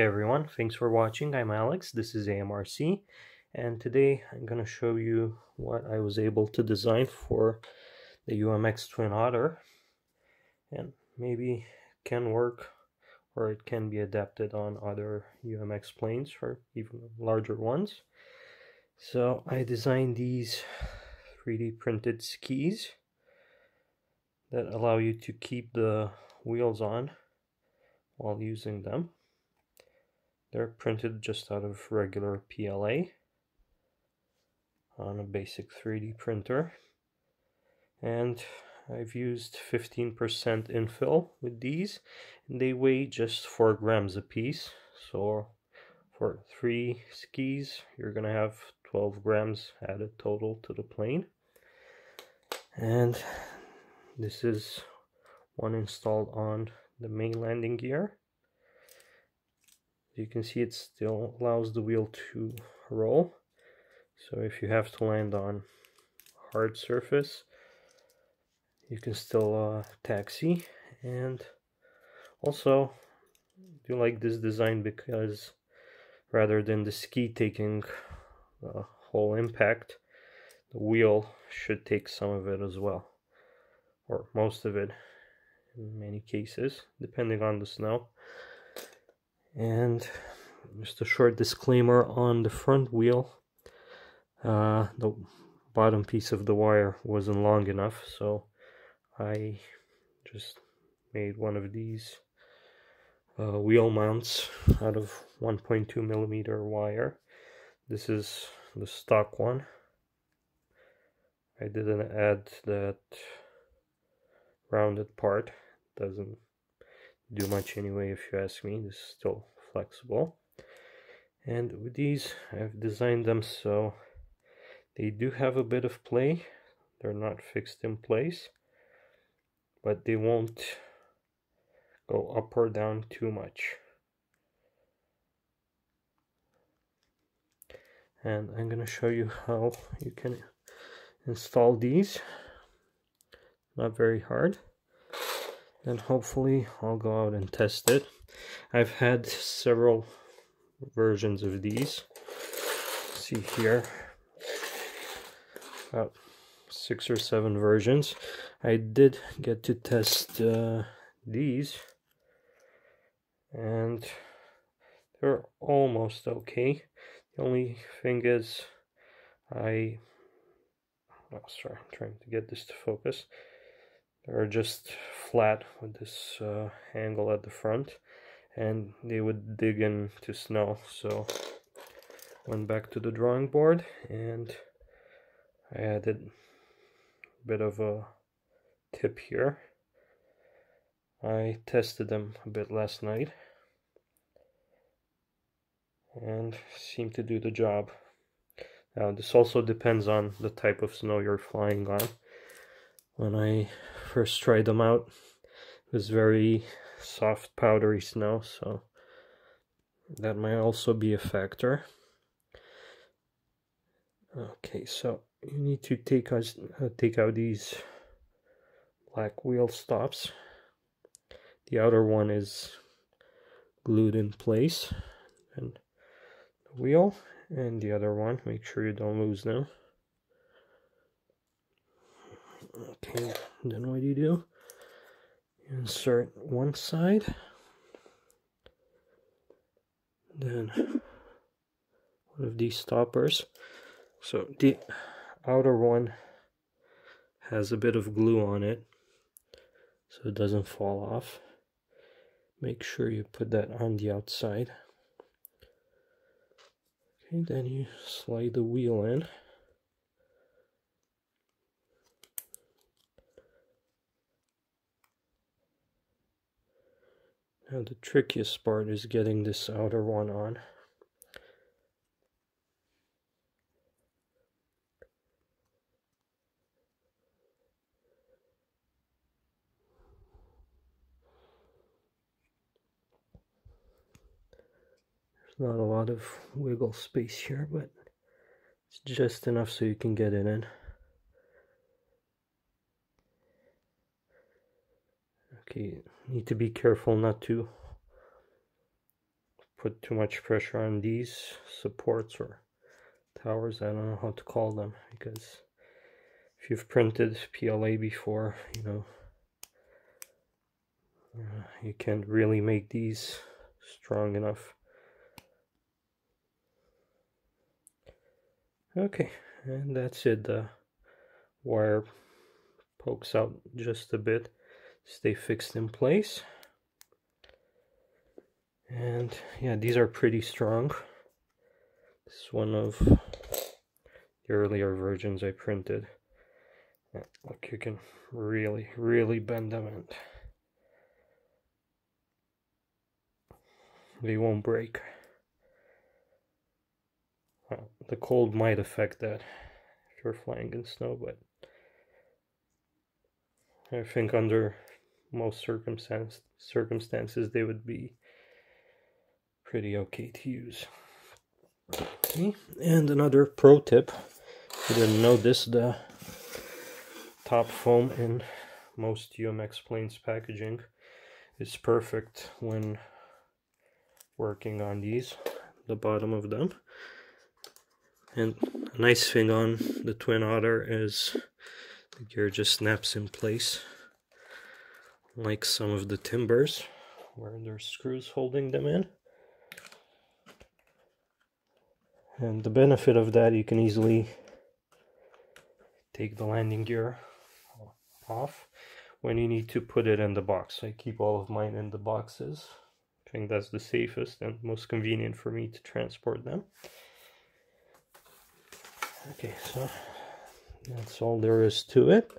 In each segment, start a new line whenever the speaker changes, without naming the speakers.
Hey everyone, thanks for watching. I'm Alex, this is AMRC, and today I'm going to show you what I was able to design for the UMX Twin Otter. And maybe can work or it can be adapted on other UMX planes or even larger ones. So I designed these 3D printed skis that allow you to keep the wheels on while using them. They're printed just out of regular PLA on a basic 3D printer. And I've used 15% infill with these, and they weigh just 4 grams a piece. So for three skis, you're gonna have 12 grams added total to the plane. And this is one installed on the main landing gear you can see it still allows the wheel to roll. So if you have to land on hard surface you can still uh, taxi. And also do like this design? Because rather than the ski taking the whole impact the wheel should take some of it as well or most of it in many cases depending on the snow and just a short disclaimer on the front wheel. Uh, the bottom piece of the wire wasn't long enough so I just made one of these uh, wheel mounts out of 1.2 millimeter wire. This is the stock one. I didn't add that rounded part. Doesn't do much anyway if you ask me. This is still flexible. And with these I've designed them so they do have a bit of play. They're not fixed in place but they won't go up or down too much. And I'm gonna show you how you can install these. Not very hard and hopefully I'll go out and test it. I've had several versions of these. See here, about six or seven versions. I did get to test uh, these and they're almost okay. The only thing is I, oh sorry, I'm trying to get this to focus. They're just flat with this uh, angle at the front and they would dig into snow. So went back to the drawing board and I added a bit of a tip here. I tested them a bit last night and seem to do the job. Now this also depends on the type of snow you're flying on. When I first tried them out. It was very soft, powdery snow, so that might also be a factor. Okay, so you need to take us uh, take out these black wheel stops. The outer one is glued in place, and the wheel, and the other one. Make sure you don't lose them. Okay, then what do you do? Insert one side, then one of these stoppers. So the outer one has a bit of glue on it so it doesn't fall off. Make sure you put that on the outside. Okay, then you slide the wheel in. Now the trickiest part is getting this outer one on. There's not a lot of wiggle space here, but it's just enough so you can get it in. Okay, need to be careful not to put too much pressure on these supports or towers. I don't know how to call them because if you've printed PLA before, you know, uh, you can't really make these strong enough. Okay, and that's it. The wire pokes out just a bit, stay fixed in place. And yeah, these are pretty strong. This is one of the earlier versions I printed. Yeah, look, you can really, really bend them and they won't break. Well, the cold might affect that if you're flying in snow, but I think under most circumstance, circumstances they would be pretty okay to use. Okay. And another pro tip, you didn't know this, the top foam in most UMX planes packaging is perfect when working on these, the bottom of them. And a nice thing on the Twin Otter is the gear just snaps in place like some of the timbers where there's screws holding them in. And the benefit of that, you can easily take the landing gear off when you need to put it in the box. I keep all of mine in the boxes. I think that's the safest and most convenient for me to transport them. Okay, so that's all there is to it.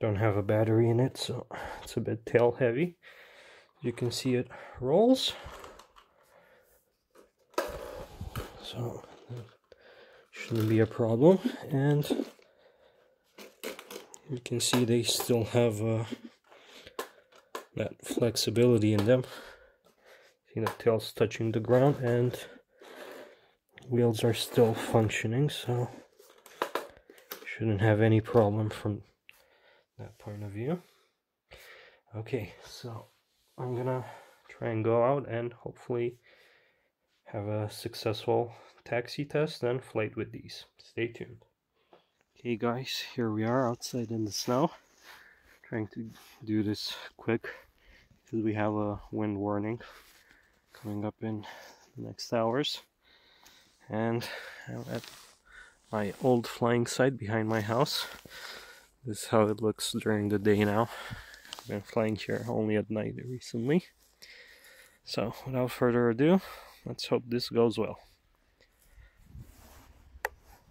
Don't have a battery in it, so it's a bit tail heavy. You can see it rolls. so shouldn't be a problem and you can see they still have uh, that flexibility in them see the tail's touching the ground and wheels are still functioning so shouldn't have any problem from that point of view okay so I'm gonna try and go out and hopefully have a successful taxi test and flight with these. Stay tuned. Okay guys, here we are outside in the snow. Trying to do this quick because we have a wind warning coming up in the next hours. And I'm at my old flying site behind my house. This is how it looks during the day now. I've been flying here only at night recently. So without further ado, let's hope this goes well.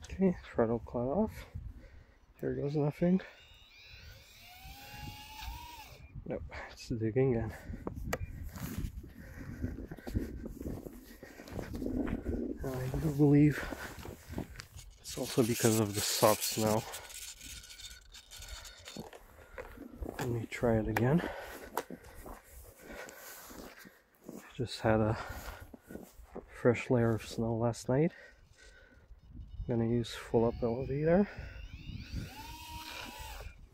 Okay, throttle cut off. Here goes nothing. Nope, it's digging in. I do believe it's also because of the soft snow. Let me try it again. Just had a fresh layer of snow last night. I'm gonna use full up elevator.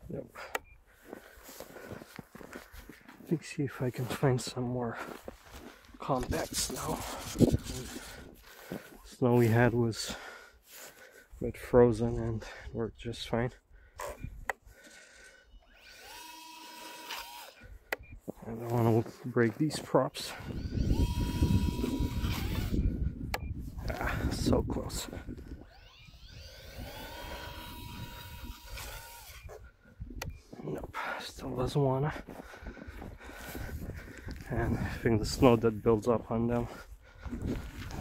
Yep. Let me see if I can find some more compact snow. Snow we had was a bit frozen and worked just fine. I don't want to break these props. Ah, so close. Nope, still doesn't wanna. And I think the snow that builds up on them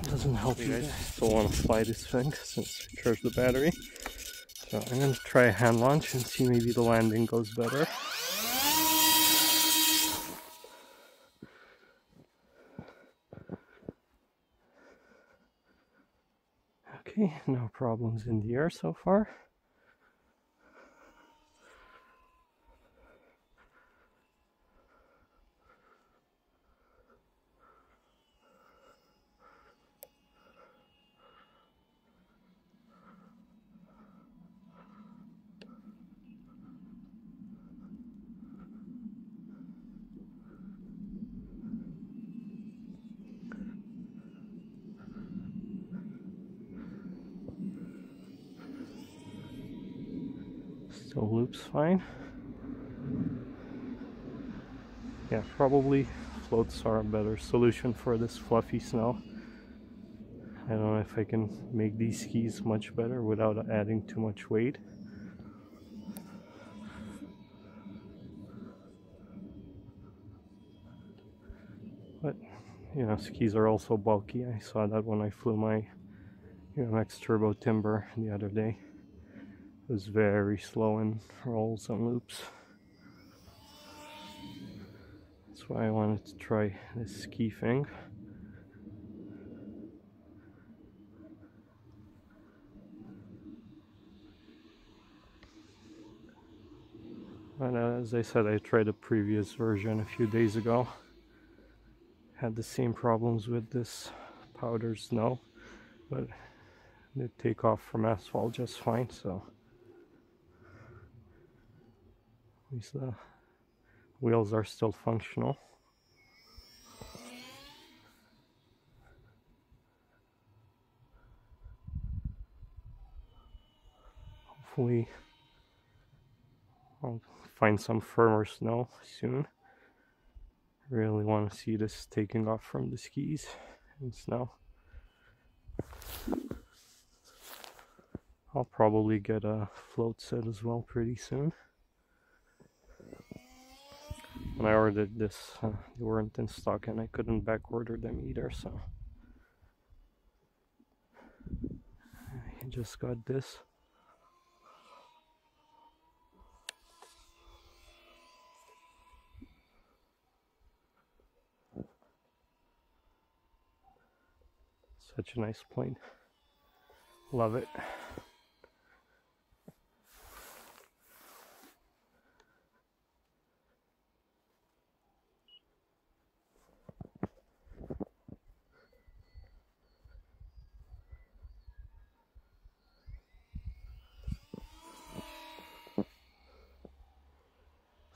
doesn't help you guys. Still wanna fly this thing since I charged the battery. So I'm gonna try a hand launch and see maybe the landing goes better. Okay, no problems in the air so far. Still loops fine. Yeah, probably floats are a better solution for this fluffy snow. I don't know if I can make these skis much better without adding too much weight. But, you know, skis are also bulky. I saw that when I flew my UMX Turbo Timber the other day. It was very slow in rolls and loops. That's why I wanted to try this ski thing. And uh, as I said, I tried a previous version a few days ago. Had the same problems with this powder snow, but it take off from asphalt just fine, so at least the uh, wheels are still functional. Hopefully I'll find some firmer snow soon. Really want to see this taking off from the skis and snow. I'll probably get a float set as well pretty soon. When I ordered this, uh, they weren't in stock and I couldn't back order them either, so I just got this. Such a nice plane. Love it.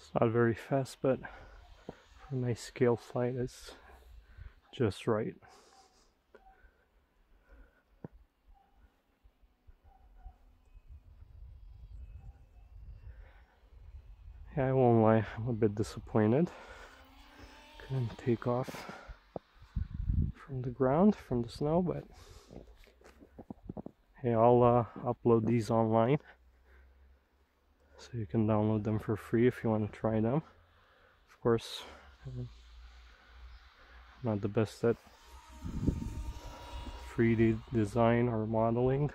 It's not very fast, but for my scale flight, it's just right. Yeah, I won't lie, I'm a bit disappointed. Couldn't take off from the ground, from the snow, but hey, I'll uh, upload these online so you can download them for free if you want to try them. Of course, not the best at 3D design or modeling,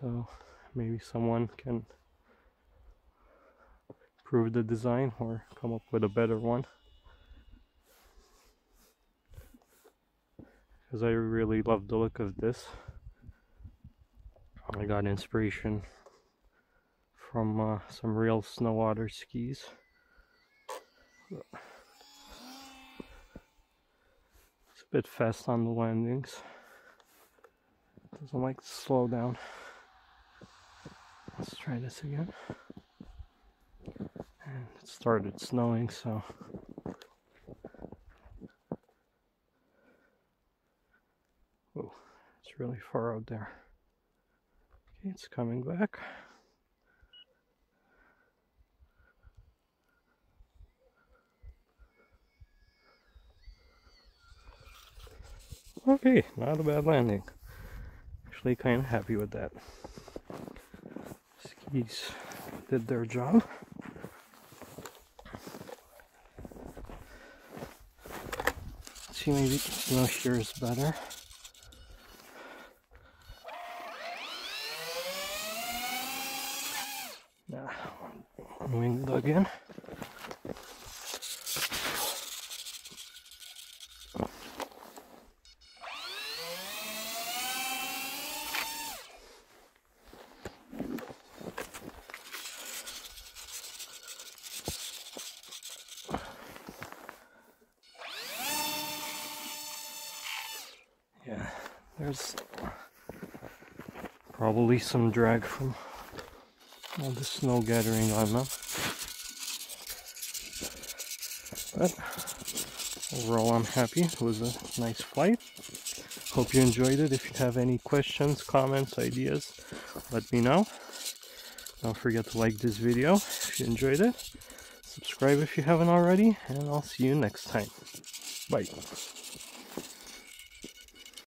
so maybe someone can improve the design or come up with a better one. Because I really love the look of this. I got inspiration from uh, some real snow water skis. It's a bit fast on the landings. Doesn't like to slow down. Let's try this again and it started snowing so oh it's really far out there okay it's coming back okay not a bad landing actually kind of happy with that skis did their job see maybe snow here is better. Nah, wing dug in. There's probably some drag from all the snow gathering on them. But overall I'm happy. It was a nice flight. Hope you enjoyed it. If you have any questions, comments, ideas, let me know. Don't forget to like this video if you enjoyed it. Subscribe if you haven't already, and I'll see you next time. Bye.